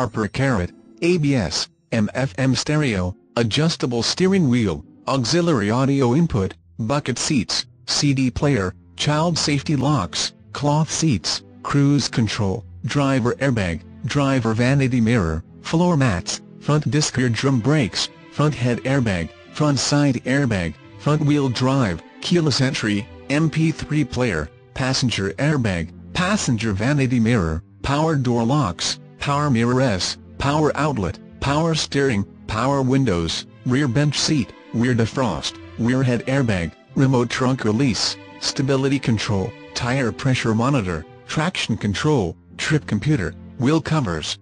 Harper Carrot, ABS, AM/FM stereo, adjustable steering wheel, auxiliary audio input, bucket seats, CD player, child safety locks, cloth seats, cruise control, driver airbag, driver vanity mirror, floor mats, front disc rear drum brakes, front head airbag, front side airbag, front wheel drive, keyless entry, MP3 player, passenger airbag, passenger vanity mirror, power door locks, power mirrors, power outlet, power steering, power windows, rear bench seat, rear defrost, rear head airbag, remote trunk release, stability control, tire pressure monitor, traction control, trip computer, wheel covers,